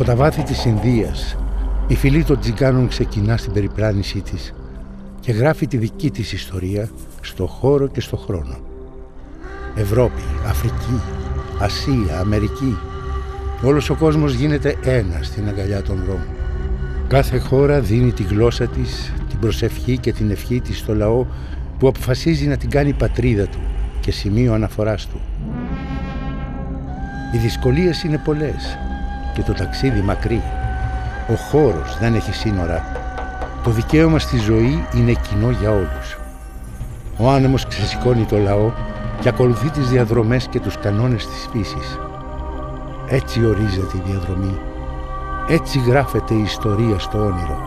Από τα βάθη της Ινδίας, η φυλή των Τζιγκάνων ξεκινά στην περιπλάνησή της και γράφει τη δική της ιστορία στο χώρο και στο χρόνο. Ευρώπη, Αφρική, Ασία, Αμερική. Όλος ο κόσμος γίνεται ένας στην αγκαλιά των δρόμων. Κάθε χώρα δίνει τη γλώσσα της, την προσευχή και την ευχή της στο λαό που αποφασίζει να την κάνει πατρίδα του και σημείο αναφοράς του. Οι δυσκολίες είναι πολλές και το ταξίδι μακρύ. Ο χώρος δεν έχει σύνορα. Το δικαίωμα στη ζωή είναι κοινό για όλους. Ο άνεμος ξεσηκώνει το λαό και ακολουθεί τις διαδρομές και τους κανόνες της φύσης. Έτσι ορίζεται η διαδρομή. Έτσι γράφεται η ιστορία στο όνειρο.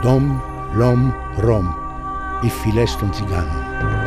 Ντομ, λομ, ρομ. Οι φυλές των τσιγκάνων.